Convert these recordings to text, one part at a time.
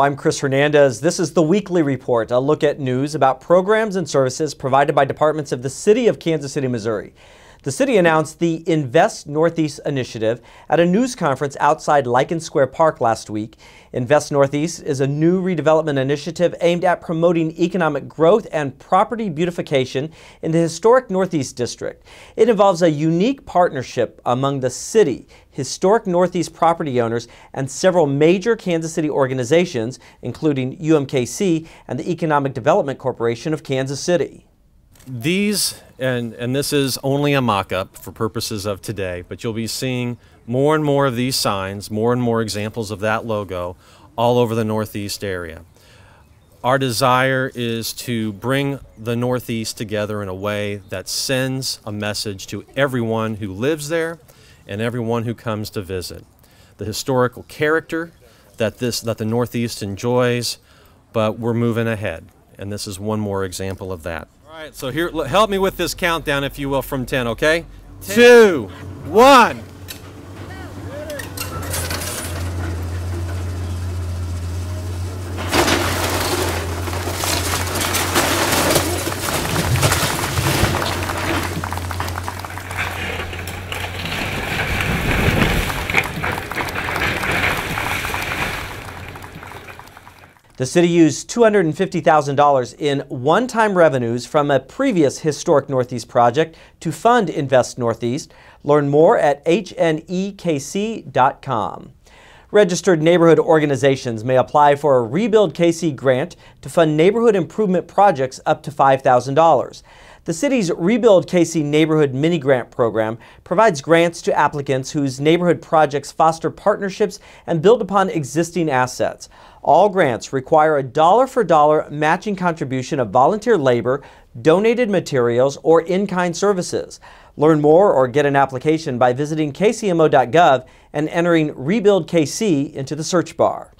I'm Chris Hernandez. This is the weekly report, a look at news about programs and services provided by departments of the City of Kansas City, Missouri. The city announced the Invest Northeast initiative at a news conference outside Lykins Square Park last week. Invest Northeast is a new redevelopment initiative aimed at promoting economic growth and property beautification in the historic Northeast District. It involves a unique partnership among the city, historic Northeast property owners, and several major Kansas City organizations, including UMKC and the Economic Development Corporation of Kansas City. These, and, and this is only a mock-up for purposes of today, but you'll be seeing more and more of these signs, more and more examples of that logo all over the Northeast area. Our desire is to bring the Northeast together in a way that sends a message to everyone who lives there and everyone who comes to visit. The historical character that, this, that the Northeast enjoys, but we're moving ahead. And this is one more example of that. All right, so here, help me with this countdown, if you will, from 10, okay? Ten. Two, one. The city used $250,000 in one time revenues from a previous historic Northeast project to fund Invest Northeast. Learn more at hnekc.com. Registered neighborhood organizations may apply for a Rebuild KC grant to fund neighborhood improvement projects up to $5,000. The city's Rebuild KC Neighborhood Mini Grant Program provides grants to applicants whose neighborhood projects foster partnerships and build upon existing assets. All grants require a dollar for dollar matching contribution of volunteer labor, donated materials, or in kind services. Learn more or get an application by visiting kcmo.gov and entering Rebuild KC into the search bar.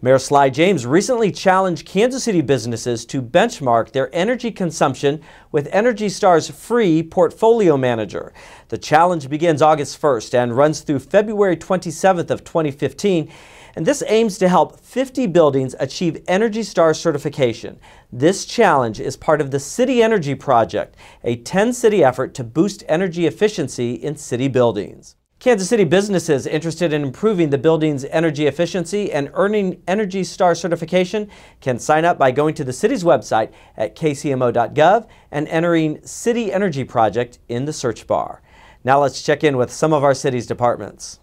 Mayor Sly James recently challenged Kansas City businesses to benchmark their energy consumption with Energy Star's free portfolio manager. The challenge begins August 1st and runs through February 27th of 2015 and this aims to help 50 buildings achieve Energy Star certification. This challenge is part of the City Energy Project, a 10 city effort to boost energy efficiency in city buildings. Kansas City businesses interested in improving the building's energy efficiency and earning Energy Star certification can sign up by going to the city's website at kcmo.gov and entering City Energy Project in the search bar. Now let's check in with some of our city's departments.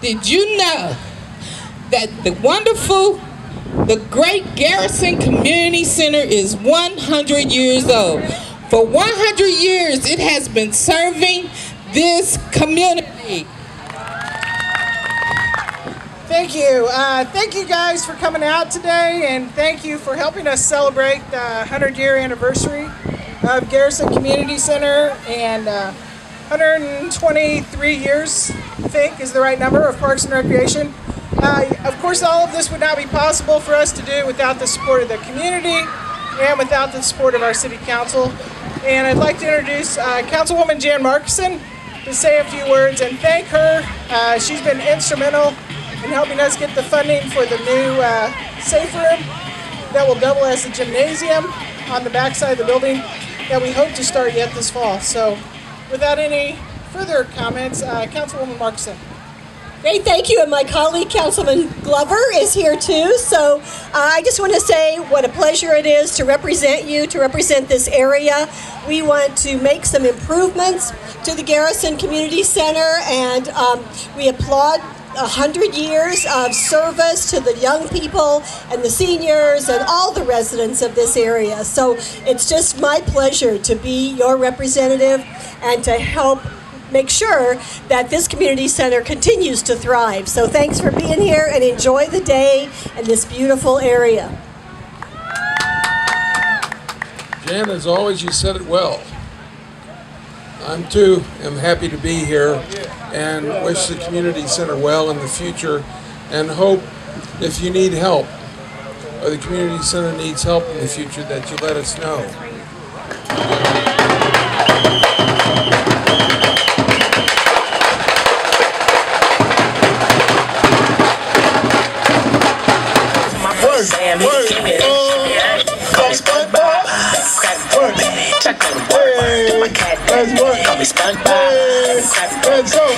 Did you know that the wonderful the great Garrison Community Center is 100 years old. For 100 years, it has been serving this community. Thank you. Uh, thank you guys for coming out today, and thank you for helping us celebrate the 100 year anniversary of Garrison Community Center and uh, 123 years, I think, is the right number of Parks and Recreation. Uh, of course, all of this would not be possible for us to do without the support of the community and without the support of our city council. And I'd like to introduce uh, Councilwoman Jan Marcason to say a few words and thank her. Uh, she's been instrumental in helping us get the funding for the new uh, safe room that will double as a gymnasium on the backside of the building that we hope to start yet this fall. So without any further comments, uh, Councilwoman Marcason. Great, thank you. And my colleague, Councilman Glover, is here too. So uh, I just want to say what a pleasure it is to represent you, to represent this area. We want to make some improvements to the Garrison Community Center, and um, we applaud a hundred years of service to the young people and the seniors and all the residents of this area. So it's just my pleasure to be your representative and to help make sure that this community center continues to thrive. So thanks for being here and enjoy the day in this beautiful area. Jan, as always, you said it well. I'm too am happy to be here and wish the community center well in the future and hope if you need help or the community center needs help in the future that you let us know. Call me. Hey, and so,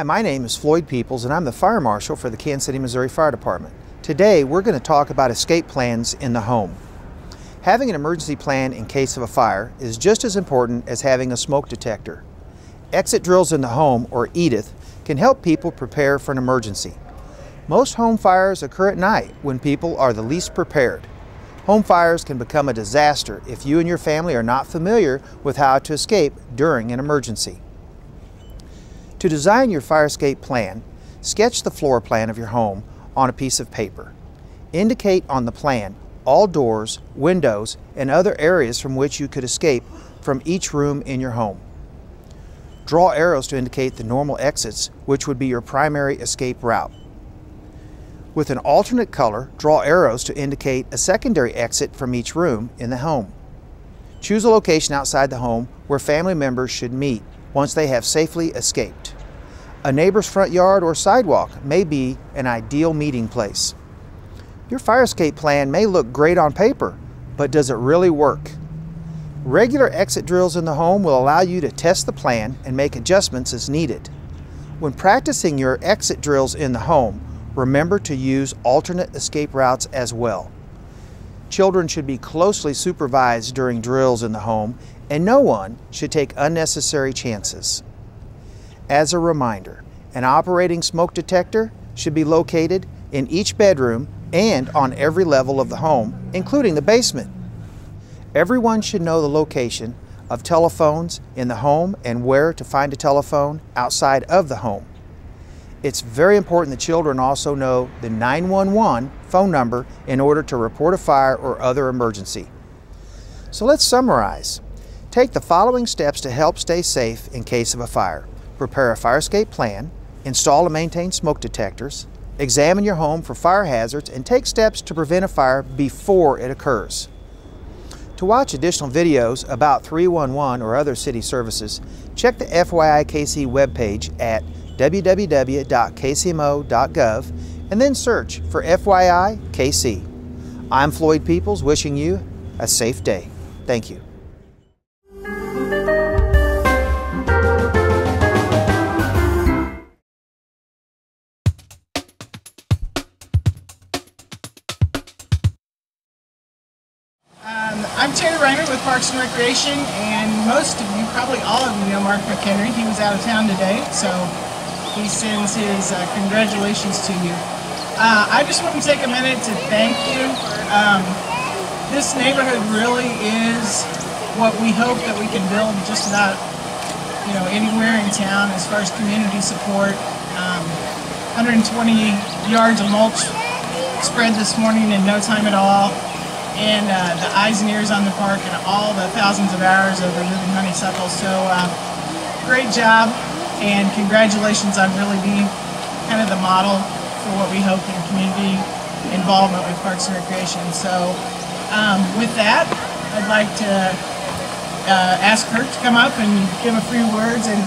Hi, my name is Floyd Peoples, and I'm the Fire Marshal for the Kansas City, Missouri Fire Department. Today, we're going to talk about escape plans in the home. Having an emergency plan in case of a fire is just as important as having a smoke detector. Exit drills in the home, or EDITH, can help people prepare for an emergency. Most home fires occur at night when people are the least prepared. Home fires can become a disaster if you and your family are not familiar with how to escape during an emergency. To design your fire escape plan, sketch the floor plan of your home on a piece of paper. Indicate on the plan all doors, windows, and other areas from which you could escape from each room in your home. Draw arrows to indicate the normal exits, which would be your primary escape route. With an alternate color, draw arrows to indicate a secondary exit from each room in the home. Choose a location outside the home where family members should meet once they have safely escaped. A neighbor's front yard or sidewalk may be an ideal meeting place. Your fire escape plan may look great on paper, but does it really work? Regular exit drills in the home will allow you to test the plan and make adjustments as needed. When practicing your exit drills in the home, remember to use alternate escape routes as well. Children should be closely supervised during drills in the home, and no one should take unnecessary chances. As a reminder, an operating smoke detector should be located in each bedroom and on every level of the home, including the basement. Everyone should know the location of telephones in the home and where to find a telephone outside of the home. It's very important that children also know the 911 phone number in order to report a fire or other emergency. So let's summarize. Take the following steps to help stay safe in case of a fire. Prepare a fire escape plan, install and maintain smoke detectors, examine your home for fire hazards, and take steps to prevent a fire before it occurs. To watch additional videos about 311 or other city services, check the FYIKC webpage at www.kcmo.gov and then search for FYI KC. I'm Floyd Peoples wishing you a safe day. Thank you. Parks and Recreation, and most of you, probably all of you, know Mark McHenry. He was out of town today, so he sends his uh, congratulations to you. Uh, I just want to take a minute to thank you. Um, this neighborhood really is what we hope that we can build just about, you know, anywhere in town as far as community support. Um, 120 yards of mulch spread this morning in no time at all and uh, the eyes and ears on the park and all the thousands of hours of removing honeysuckle. So uh, great job and congratulations on really being kind of the model for what we hope in community involvement with Parks and Recreation. So um, with that, I'd like to uh, ask Kurt to come up and give a few words. And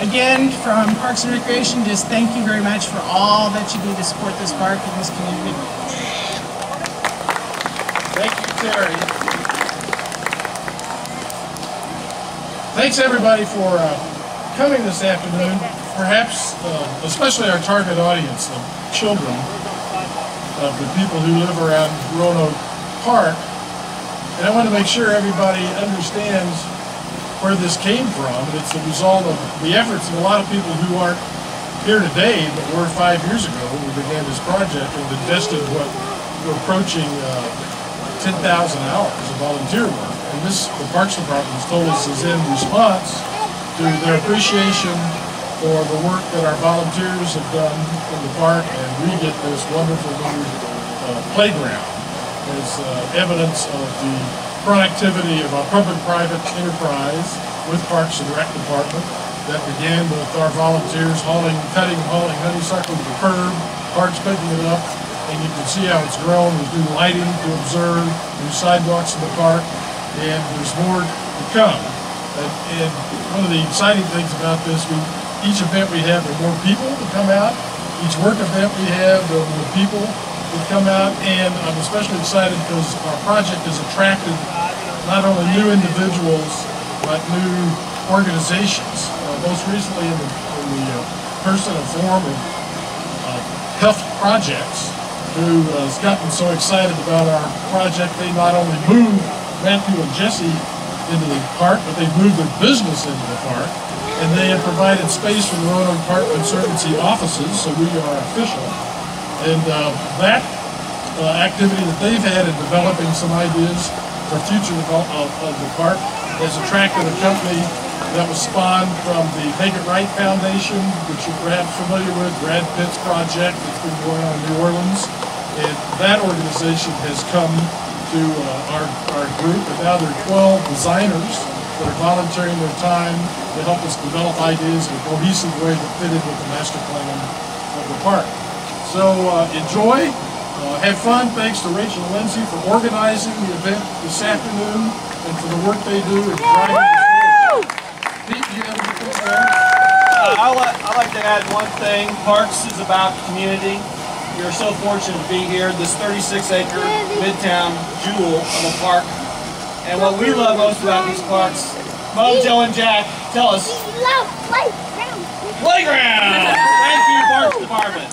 again, from Parks and Recreation, just thank you very much for all that you do to support this park and this community. Terry. Thanks, everybody, for uh, coming this afternoon. Perhaps, uh, especially our target audience of children, of the people who live around Roanoke Park. And I want to make sure everybody understands where this came from. It's a result of the efforts of a lot of people who aren't here today, but were five years ago when we began this project and invested what we're approaching uh, 10,000 hours of volunteer work. And this, the Parks Department has told us, is in response to their appreciation for the work that our volunteers have done in the park and we get this wonderful new uh, playground as uh, evidence of the productivity of our public-private enterprise with Parks and Rec Department that began with our volunteers hauling, cutting, hauling honeysuckle to the curb, parks picking it up, and you can see how it's grown. There's new lighting to observe, new sidewalks in the park, and there's more to come. And, and one of the exciting things about this, we, each event we have, there are more people that come out. Each work event we have, there are more people that come out, and I'm especially excited because our project has attracted not only new individuals, but new organizations. Uh, most recently in the, in the uh, person and form of uh, Health Projects, who uh, has gotten so excited about our project, they not only moved Matthew and Jesse into the park, but they've moved their business into the park. And they have provided space for their own Park Conservancy offices, so we are official. And uh, that uh, activity that they've had in developing some ideas for future of, of, of the park has attracted a company that was spawned from the Make It Right Foundation, which you're perhaps familiar with, Brad Pitt's project that's been going on in New Orleans. And that organization has come to uh, our, our group, and now there are 12 designers that are volunteering their time to help us develop ideas in a cohesive way that fit in with the master plan of the park. So uh, enjoy, uh, have fun. Thanks to Rachel and Lindsay for organizing the event this afternoon and for the work they do in this forward. Pete, do you have anything to add? Uh, I like, I like to add one thing. Parks is about community. We are so fortunate to be here, this 36 acre Midtown jewel of a park. And what we love most about these parks, Mojo and Jack, tell us. We Love playground. Playground! Thank you, Parks Department.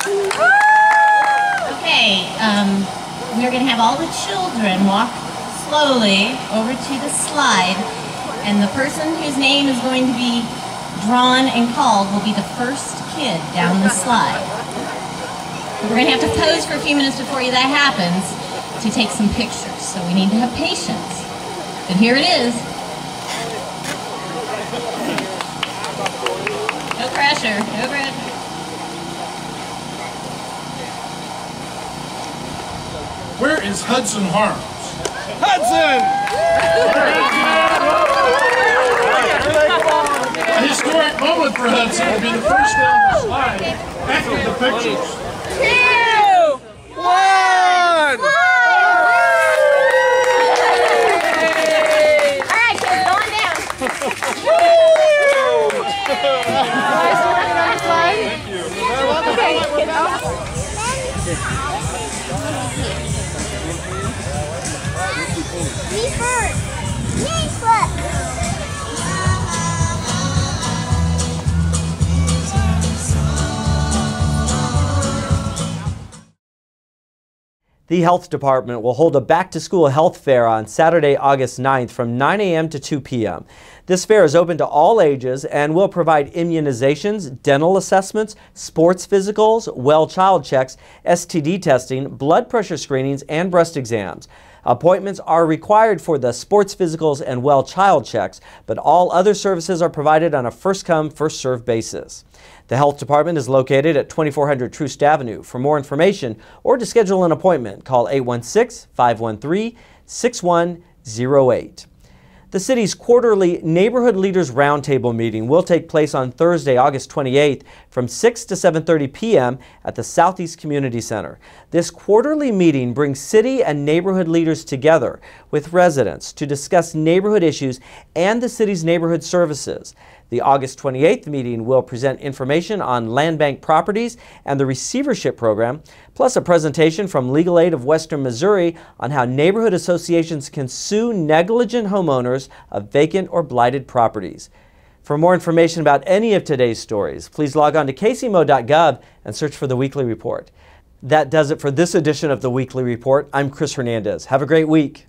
Okay, um, we're gonna have all the children walk slowly over to the slide, and the person whose name is going to be drawn and called will be the first kid down the slide. We're gonna have to pose for a few minutes before that happens to take some pictures, so we need to have patience. But here it is. No pressure, no pressure. Where is Hudson Harms? Hudson! Historic moment for Hudson will be the first down the slide after the pictures. Two, one. The Health Department will hold a back to school health fair on Saturday, August 9th from 9 a.m. to 2 p.m. This fair is open to all ages and will provide immunizations, dental assessments, sports physicals, well child checks, STD testing, blood pressure screenings, and breast exams. Appointments are required for the sports physicals and well child checks, but all other services are provided on a first come, first served basis. The Health Department is located at 2400 Troost Avenue. For more information or to schedule an appointment, call 816 513 6108. The city's quarterly Neighborhood Leaders Roundtable meeting will take place on Thursday, August 28th from 6 to 7:30 p.m. at the Southeast Community Center. This quarterly meeting brings city and neighborhood leaders together with residents to discuss neighborhood issues and the city's neighborhood services. The August 28th meeting will present information on land bank properties and the receivership program, plus a presentation from Legal Aid of Western Missouri on how neighborhood associations can sue negligent homeowners of vacant or blighted properties. For more information about any of today's stories, please log on to kcmo.gov and search for the weekly report. That does it for this edition of the Weekly Report. I'm Chris Hernandez. Have a great week.